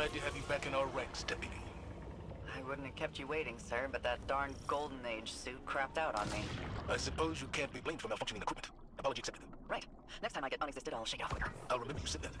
glad to have you back in our ranks, deputy. I wouldn't have kept you waiting, sir, but that darn Golden Age suit crapped out on me. I suppose you can't be blamed for malfunctioning equipment. Apology accepted. Right. Next time I get unexisted, I'll shake it off quicker. I'll remember you said that.